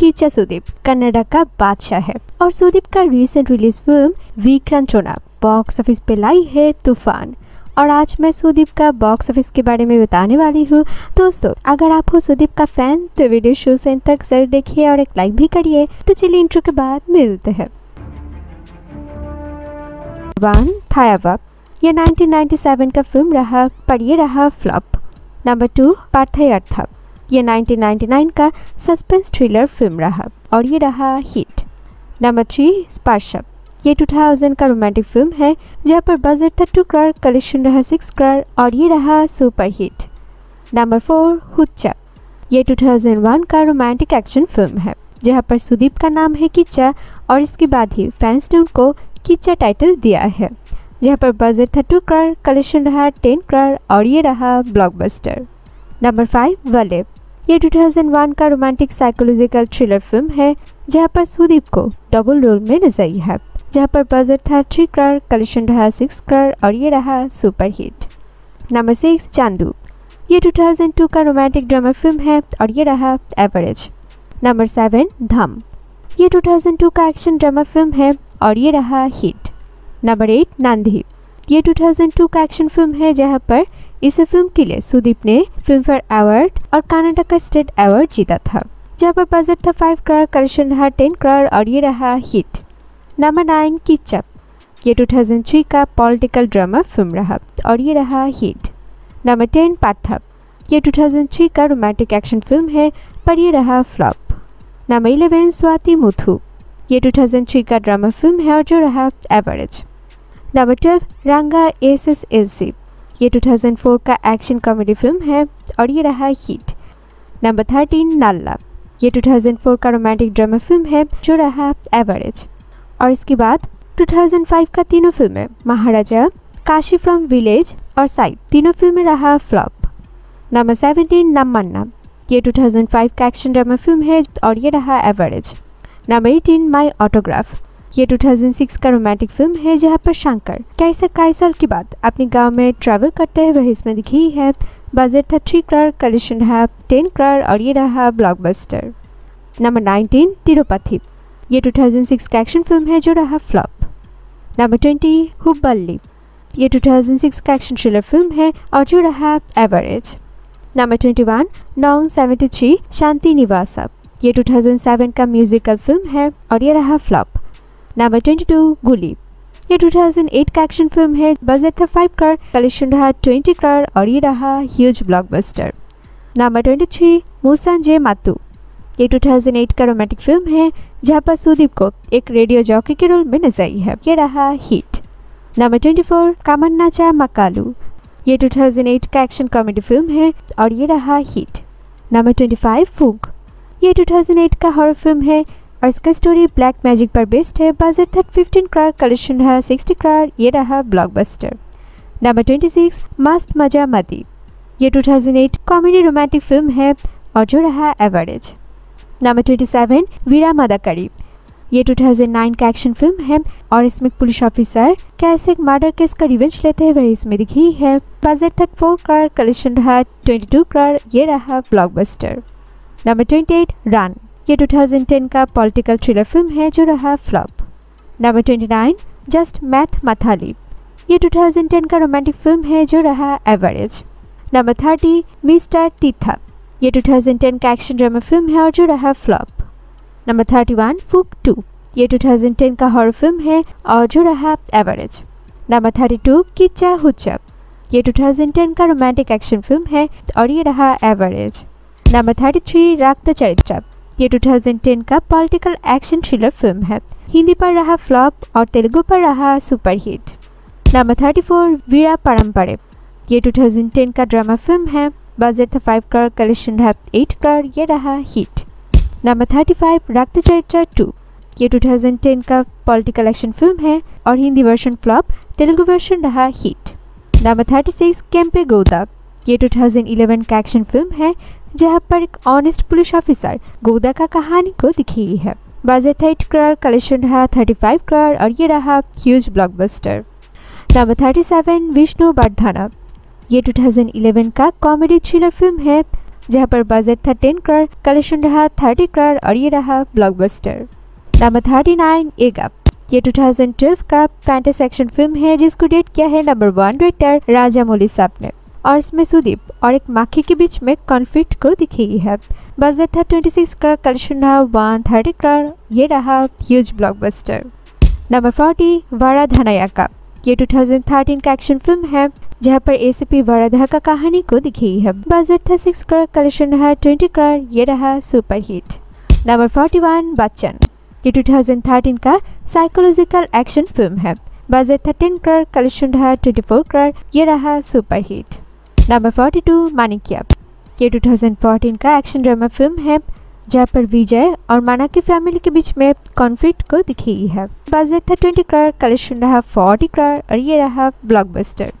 कीचा सुदीप, कन्नडा का बादशाह है। और सुदीप का recent release film विक्रांतोना box office पे लाई है तूफ़ान। और आज मैं सुदीप का बॉक्स ऑफ़िस के बारे में बताने वाली हूँ। दोस्तों, अगर आप हो सुदीप का फ़ैन तो वीडियो शुरू से तक ज़रूर देखिए और एक लाइक भी करिए। तो चलिए इंट्रो के बाद मिलते हैं। वन थायावक ये 1997 का फ़िल्म रहा पर ये रहा फ्लॉप नंबर टू पार्थयर्थक ये 1999 का सस्पेंस थ्रिलर फ़िल्म रहा, और ये रहा हिट। Number three, स्पर्शप। ये 2000 का रोमांटिक फ़िल्म है, जहाँ पर बजट था टू करोड़, कलेक्शन रहा सिक्स करोड़, और ये रहा super hit. Number four, Huchcha. ये 2001 का रोमांटिक एक्शन फ़िल्म है, जहाँ पर सुदीप का नाम है किच्चा, और इसके बाद ही फैंस ने उनको किच्चा टाइटल दिया है, जहाँ पर बजट था टू करोड़, कलेक्शन रहा टेन करोड़, और ये रहा ब्लॉकबस्टर। Number five, वलेब। ये 2001 का रोमांटिक साइकोलॉजिकल थ्रिलर फ़िल्म है, जहाँ पर सुदीप को डबल रोल में नज़र है, जहाँ पर बजट था थ्री करोड़ कलेक्शन रहा सिक्स करोड़ और ये रहा super hit number six Chandu. ये 2002 का रोमांटिक ड्रामा फ़िल्म है और ये रहा एवरेज नंबर सेवन धम. ये 2002 का एक्शन ड्रामा फ़िल्म है और ये रहा हिट नंबर एट नांदी. ये 2002 का एक्शन फ़िल्म है, जहाँ पर इस फ़िल्म के लिए सुदीप ने फ़िल्म फेयर अवार्ड और कनाडा का स्टेट अवार्ड जीता था, जहाँ पर बजट था फाइव करोड़ कलेक्शन रहा टेन करोड़ और ये रहा हिट नंबर नाइन किचअप ये 2003 का पॉलिटिकल ड्रामा फ़िल्म रहा और ये रहा हिट नंबर टेन पार्थप ये 2003 का रोमांटिक एक्शन फ़िल्म है, पर ये रहा flop number eleven Swathi Muthu ये 2003 का ड्रामा फ़िल्म है और जो रहा average number twelve Ranga S S L C ये 2004 का एक्शन कॉमेडी फ़िल्म है और ये रहा हिट नंबर थर्टीन नाल्ला ये 2004 का रोमांटिक ड्रामा फ़िल्म है जो रहा एवरेज और इसके बाद 2005 का तीनों फ़िल्में महाराजा काशी फ्रॉम विलेज और साइड तीनों फ़िल्में रहा फ्लॉप नंबर सेवेंटीन नमन्ना ये 2005 का एक्शन ड्रामा फ़िल्म है और ये रहा average number eighteen my autograph ये 2006 का रोमांटिक फ़िल्म है जहाँ पर शंकर, कैसे कई साल के बाद अपने गाँव में ट्रैवल करते हैं वह इसमें दिखी है। बजट था थ्री करोड़ कलेक्शन रहा टेन करोड़ और ये रहा ब्लॉकबस्टर नंबर नाइनटीन तिरुपति। ये 2006 का एक्शन फ़िल्म है जो रहा फ्लॉप नंबर ट्वेंटी हुबल्ली ये 2006 का एक्शन थ्रिलर फ़िल्म है और जो रहा average number twenty one Shanti Nivasa. ये 2007 का म्यूजिकल फ़िल्म है और ये रहा फ्लॉप नंबर 22 गुली ये 2008 का एक्शन फ़िल्म है बजट था 5 करोड़ कलेक्शन रहा 20 करोड़ और ये रहा huge blockbuster number 23 Musanje Maathu ये 2008 का रोमांटिक फ़िल्म है, जहाँ पर सुदीप को एक रेडियो जॉकी के रोल में नज़र आई है। ये रहा हिट नंबर 24 कामन्ना चा मकालू। ये 2008 का एक्शन कॉमेडी फ़िल्म है और ये रहा हिट नंबर 25 फूक। ये 2008 का हॉरर फ़िल्म है और इसका स्टोरी ब्लैक मैजिक पर बेस्ड है। बजट था फिफ्टीन करोड़ कलेक्शन रहा सिक्सटी करोड़ ये रहा ब्लॉकबस्टर नंबर ट्वेंटी सिक्स मस्त मज़ा मदी ये 2008 कॉमेडी रोमांटिक फ़िल्म है और जो रहा average number twenty seven Veera Madakari. ये 2009 का एक्शन फ़िल्म है और इसमें पुलिस ऑफिसर कैसे एक मर्डर केस का रिवेंज लेते हैं, वह इसमें दिखी है। बजट था फोर करोड़ कलेक्शन रहा ट्वेंटी टू ये रहा blockbuster number twenty eight run ये 2010 का पॉलिटिकल थ्रिलर फ़िल्म है जो रहा flop number 29 just math Mathali ये 2010 का रोमांटिक फ़िल्म है जो रहा एवरेज नंबर 30 मिस्टर तीथा ये 2010 का एक्शन ड्रामा फ़िल्म है और जो रहा फ्लॉप नंबर 31 फुक टू ये 2010 का हॉरर फ़िल्म है और जो रहा एवरेज नंबर 32 किच्चा हुच्चप ये 2010 का रोमांटिक एक्शन फ़िल्म है और ये रहा एवरेज नंबर 33 रक्त चरित्र ये 2010 का पॉलिटिकल एक्शन थ्रिलर फ़िल्म है। हिंदी पर रहा फ्लॉप और तेलुगु पर रहा super hit number 34 Veera Parampare ये 2010 का ड्रामा फ़िल्म है। बजट था फाइव करोड़ कलेक्शन रहा एट करोड़ ये रहा हिट नंबर 35 रक्त चरित्र टू ये 2010 का पॉलिटिकल एक्शन फ़िल्म है और Hindi version flop Telugu version रहा हिट नंबर 36 केम्पे गोदा। ये 2011 का एक्शन फ़िल्म है। जहाँ पर एक ऑनेस्ट पुलिस ऑफिसर गोदा का कहानी को दिखी है। बजट एट करोड़, कलेक्शन रहा थर्टी फाइव करोड़ और ये रहा huge blockbuster number thirty seven Vishnuvardhana. ये 2011 का कॉमेडी थ्रिलर फ़िल्म है, जहाँ पर बजट था टेन करोड़, कलेक्शन रहा थर्टी करोड़ और ये रहा ब्लॉकबस्टर नंबर थर्टी नाइन एगअप ये 2012 का फैंटेस एक्शन फ़िल्म है, जिसको डेट किया है नंबर वन रेटर राजा मौली साहब ने। और इसमें सुदीप और एक माखी के बीच में कॉन्फ्लिक्ट को दिखेगी है। बजट था 26 करोड़ कलेक्शन रहा वन थर्टी करोड़ ये रहा ह्यूज ब्लॉकबस्टर नंबर 40 वारा धनाया का। ये 2013 का एक्शन फ़िल्म है, जहाँ पर एसीपी वराधा का कहानी को दिखाई है। बजट था सिक्स करोड़ कलेक्शन रहा ट्वेंटी करोड़ ये रहा सुपर हिट नंबर 41 बच्चन ये 2013 का साइकोलॉजिकल एक्शन फ़िल्म है। बजट था टेन करोड़ कलेक्शन रहा 24 करोड़ ये रहा सुपर हिट नंबर 42 मानिक्या ये 2014 का एक्शन ड्रामा फ़िल्म है जहाँ पर विजय और माना की फैमिली के बीच में कॉन्फ्लिक्ट को दिखाई है। बजट था 20 करोड़ कलेक्शन रहा 40 करोड़ और ये रहा ब्लॉकबस्टर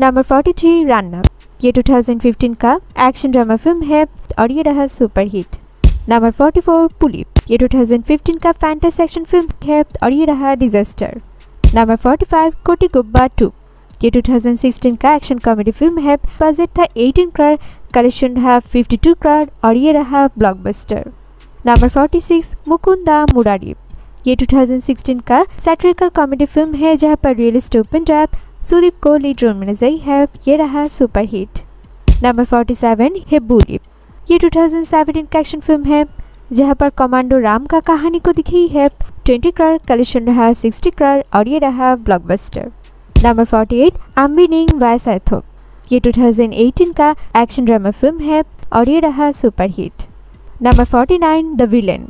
नंबर 43 रन ये 2015 का एक्शन ड्रामा फ़िल्म है और ये रहा सुपर हिट नंबर 44 पुलिप ये 2015 का फैंटेस एक्शन फ़िल्म है और ये रहा डिजास्टर नंबर 45 कोटी गुब्बा 2 ये 2016 का एक्शन कॉमेडी फ़िल्म है बजट था 18 करोड़ कलेक्शन रहा 52 करोड़ और ये रहा ब्लॉकबस्टर नंबर 46 मुकुंदा मुरारी. ये 2016 का सैटरिकल कॉमेडी फ़िल्म है, जहाँ पर रियलिस्ट ओपन ड्रैप सुदीप को लीड रोल में नज़र है, ये रहा सुपर हिट नंबर 47 हेबूलिप ये 2017 का एक्शन फ़िल्म है, जहाँ पर कमांडो राम का कहानी को दिखी है 20 करोड़ कलेक्शन रहा 60 करोड़ और ये रहा ब्लॉकबस्टर नंबर 48 अम्बिनिंग वायसाथो ये 2018 का एक्शन ड्रामा फ़िल्म है और ये रहा super hit number 49 the villain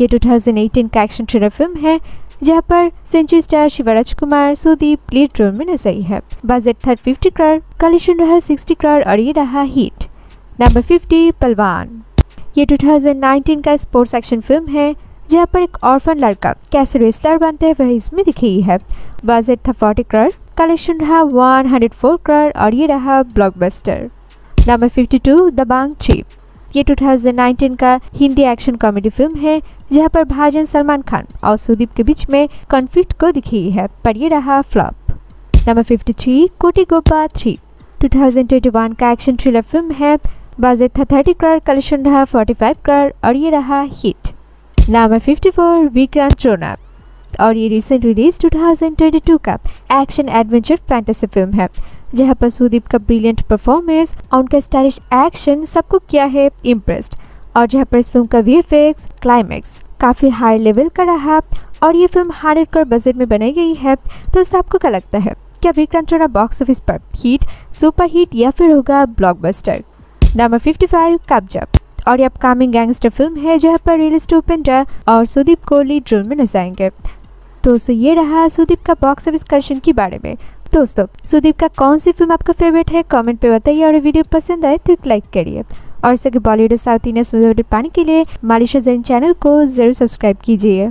ये 2018 का एक्शन थ्रिलर फ़िल्म है, जहाँ पर century star Shivaraj Kumar Sudeep lead role में नज़र है। बजट था फिफ्टी करोड़ कलेक्शन रहा 60 करोड़ और ये रहा हिट नंबर 50 पलवान ये 2019 का स्पोर्ट्स एक्शन फ़िल्म है, जहाँ पर एक ऑर्फन लड़का कैसे रेसलर बनते हैं वह इसमें दिखी है। बजट था 40 करोड़ कलेक्शन रहा 104 करोड़ और ये रहा ब्लॉकबस्टर नंबर 52 दबांग थ्री ये 2019 का हिंदी एक्शन कॉमेडी फ़िल्म है, जहाँ पर भाजन सलमान खान और सुदीप के बीच में कॉन्फ्लिक्ट को दिखी है, पर ये रहा flop number 53 Kotigobba three 2021 का एक्शन थ्रिलर फ़िल्म है बजट था 30 करोड़ कलेक्शन रहा 45 करोड़ और ये रहा हिट नंबर 54 विक्रांत रोना और ये रिसेंट रिलीज़ 2022 का एक्शन एडवेंचर फैंटेसी फ़िल्म है जहाँ पर सुदीप का ब्रिलियंट परफॉर्मेंस और उनका स्टाइलिश एक्शन सबको किया है इम्प्रेस्ड और जहाँ पर इस फ़िल्म का वी क्लाइमैक्स काफ़ी हाई लेवल का रहा और ये फ़िल्म हंड्रेड करोड़ बजट में बनाई गई है तो सबको क्या लगता है क्या विक्रांत रोना बॉक्स ऑफ़िस पर हिट सुपर हिट या फिर होगा ब्लॉकबस्टर नंबर 55 कब्जा और ये अपकमिंग गैंगस्टर फ़िल्म है जहाँ पर रियलिस्ट उपेंद्र और सुदीप को लीड रोल में नजाएँगे तो ये रहा सुदीप का बॉक्स ऑफ़िस कलेक्शन के बारे में। दोस्तों, सुदीप का कौन सी फ़िल्म आपका फेवरेट है? कमेंट पे बताइए और वीडियो पसंद आए तो एक लाइक करिए। और सके बॉलीवुड साउथ इंडियन पाने के लिए मालिशा जैन चैनल को ज़रूर सब्सक्राइब कीजिए।